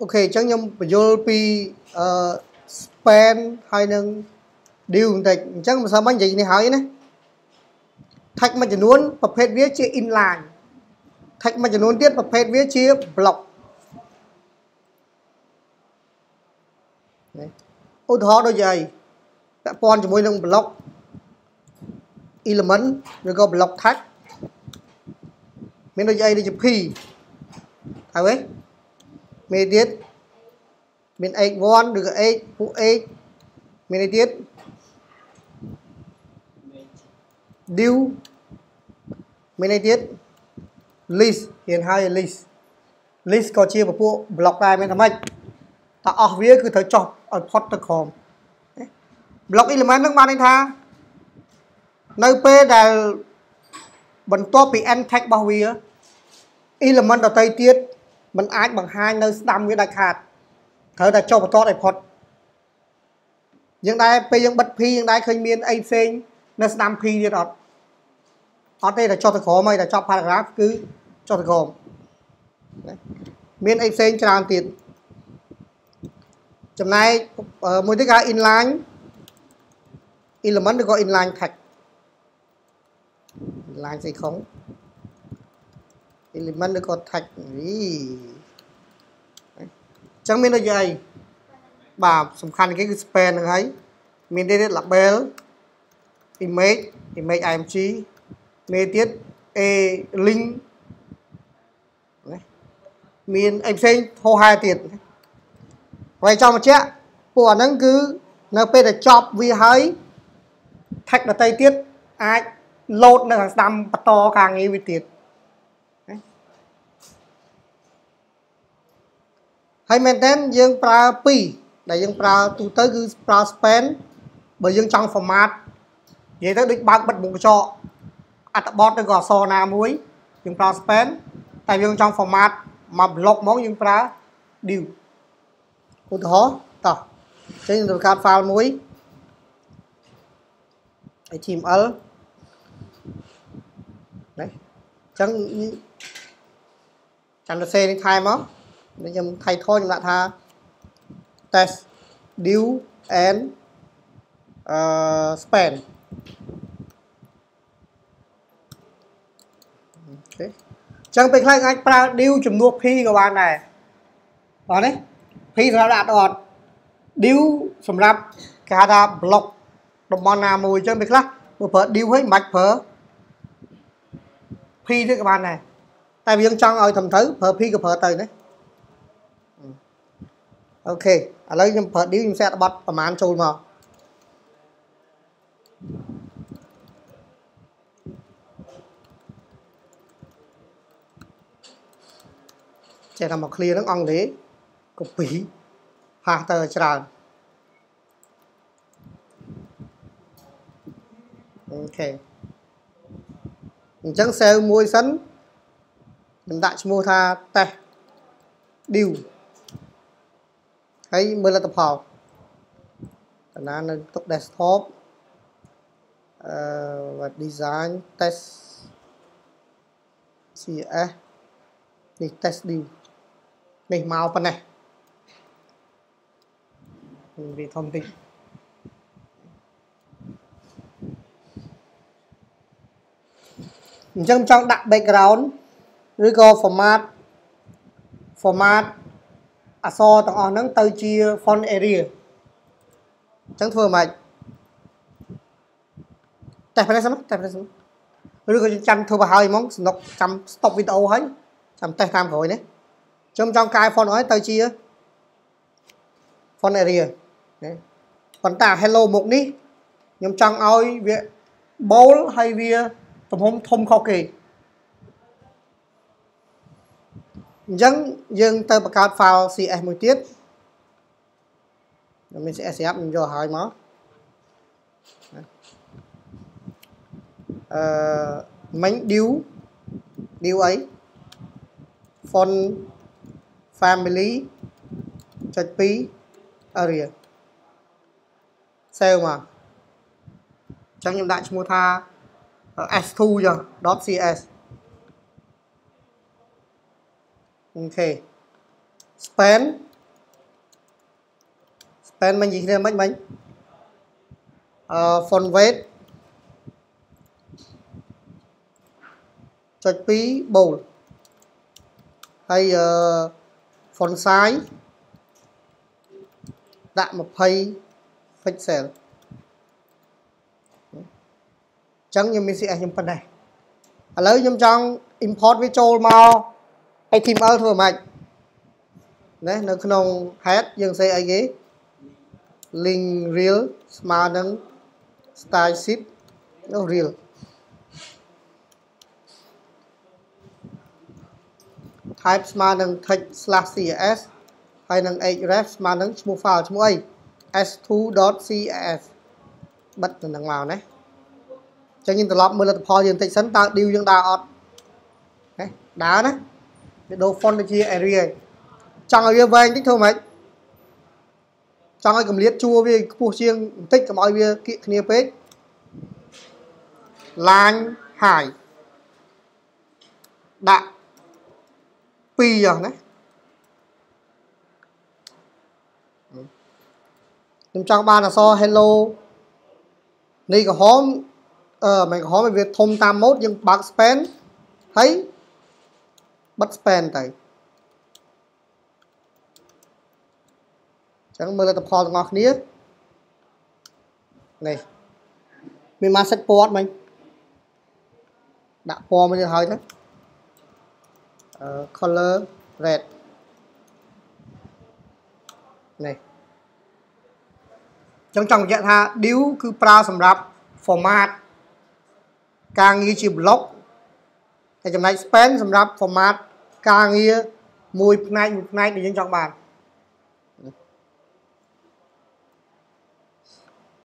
អូខេអញ្ចឹងខ្ញុំបញ្យល់ពីអឺ span ហើយនឹង deal បន្តិចអញ្ចឹងមិនសមនិយាយនេះហើយណា tag មួយចំនួនប្រភេទវាជា inline tag មួយចំនួនទៀតប្រភេទវាជា block ឧទាហរណ៍ដូចអីពាក់ព័ន្ធជាមួយនឹង block element ឬក៏ block tag មានដូចអីដូចជា p ហើយវិញ មានទៀតមាន x1 ឬក៏ x ពួក x មានអីទៀត div មានអីទៀត list រៀនហើយ list list ក៏ជាពពួក block ដែរមានថាម៉េចតែអស់វាគឺត្រូវចោះឲ្យផុតទៅក្រោម block element ហ្នឹងបានន័យថា នៅពេលដែលបន្ទាប់ពី end tag របស់វា element ដទៃទៀត มันអាចបង្ហាញនៅស្ដាំវាដាច់ខាតត្រូវតែចុះបន្ទាត់ឲ្យផុតយើងដែរពេលយើងបិទ P យើងដែរឃើញមានអីផ្សេងនៅស្ដាំ P ទៀតអត់អត់ទេតែចុះទៅក្រោមហើយតែចប់ paragraph គឺចុះទៅក្រោមមានអីផ្សេងច្រើនទៀតចំណែកមួយទៀតគេហៅ inline element ឬក៏ inline text inline ស្អីខុង element ឬក៏ text នេះអញ្ចឹងមានដូចអីបាទសំខាន់គេគឺ span ហ្នឹងហើយមានទៀត label image image img មានទៀត a link មានអីផ្សេងហោហែទៀតហើយចង់បញ្ជាក់ពួកអាហ្នឹងគឺនៅពេលដែលចប់វាហើយ tag ដតីទៀតអាច load នៅខាងស្ដាំបន្តការងារវាទៀត ហើយមែនតើយើងប្រើ2ដែលយើងប្រើទូទៅគឺប្រើ span បើយើងចង់ format និយាយទៅដូចបើកបិទមុខកញ្ចក់អត្ថបទឬក៏អក្សរណាមួយយើងប្រើ span តែយើងចង់ format មក block មកយើងប្រើ div ឧទាហរណ៍តោះចេញទៅកាត់ file មួយ HTML ណាអញ្ចឹងចាំទៅសេនេះថែមក ខ្ញុំ title ខ្ញុំដាក់ថា test div and uh span អូខេចឹងពេលខ្លះអាចប្រើ div ជំនួស p ក៏បានដែរបាទនេះ p សម្រាប់ដាក់អត់ div សម្រាប់គេហៅថា block តំបន់ណាមួយចឹងពេលខ្លះបើប្រើ div ហើយមិនបាច់ប្រើ p ទៀតក៏បានដែរតែយើងចង់ឲ្យត្រឹមត្រូវប្រើ p ក៏ប្រើទៅណា អូខេឥឡូវខ្ញុំប្រើ div ខ្ញុំសេតបတ်ប្រមាណចូលមកចេះតែមក clear ហ្នឹងអង់គ្លេស copy ផាសទៅច្រើនអូខេអញ្ចឹង cell មួយសិនខ្ញុំដាក់ឈ្មោះថា test div ហើយមើលលទ្ធផលតាណានៅទុក desktop អឺ design test CS នេះ test div នេះមកប៉ុណ្ណេះវាធំតិចអញ្ចឹងចង់ដាក់ background ឬក៏ format format អក្សរទាំងអស់ហ្នឹងទៅជា font area អញ្ចឹងធ្វើម៉េចតែប៉ុណ្ណេះសិនតែប៉ុណ្ណេះសិនឬក៏ចាំធ្វើបើហើយហ្មងសំណុកចាំ stop វីដេអូហើយចាំតេស្តតាមក្រោយនេះខ្ញុំចង់កែ font ឲ្យទៅជា font area ណាប៉ុន្តែ hello មុខនេះខ្ញុំចង់ឲ្យវា bold ហើយវាទំហំធំខុសគេ អញ្ចឹងយើងទៅបង្កើត file CS មួយទៀតមាន CS ស្រាប់ខ្ញុំយកឲ្យមកអឺមិញ div div អី font family ចុច2 area save មកអញ្ចឹងខ្ញុំដាក់ឈ្មោះថា s2 ចុះ .cs អូខេ span span មិននិយាយគ្នាមិនមិនអឺ font weight ចុច2 bold ហើយអឺ font size ដាក់20 pixel អញ្ចឹងខ្ញុំមាន CS ខ្ញុំប៉ុណ្ណេះឥឡូវខ្ញុំចង់ import វាចូលមក HTML ធ្វើម៉េចណានៅក្នុង head យើងសេអីគេ link real ស្មើនឹង style sheet នោះ real type ស្មើនឹង text/css ហើយនឹង href ស្មើនឹងឈ្មោះ file ឈ្មោះអី s2.css បិទទៅនឹងមកណាចឹងយើងត្រឡប់មើលលទ្ធផលយើងបន្តិចសិនតើ div យើងដើរអត់ណាដើរណា វាដូរ font ទៅជា area ចង់ឲ្យវាវែងតិចធ្វើម៉េចចង់ឲ្យកម្រិតជួរវាខ្ពស់ជាងបន្តិចកុំឲ្យវាគៀកគ្នាពេក line high ដាក់2ចុះណាខ្ញុំចង់បានអក្សរ hello នេះក្រហមអឺមិនក្រហមវាធំតាមម៉ូដយើងបើក span ហើយ បិទ span ទៅចឹងមើលលទ្ធផលទាំងអស់គ្នានេះមានមកសិតពណ៌មិញដាក់ពណ៌មកទៀតហើយទៅ color red នេះចឹងចង់បញ្ជាក់ថា div គឺប្រើសម្រាប់ format ការងារជា block តែចំណែក span សម្រាប់ format ការងារមួយផ្នែកមួយផ្នែកដែលយើងចង់បាន